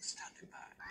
Standing by.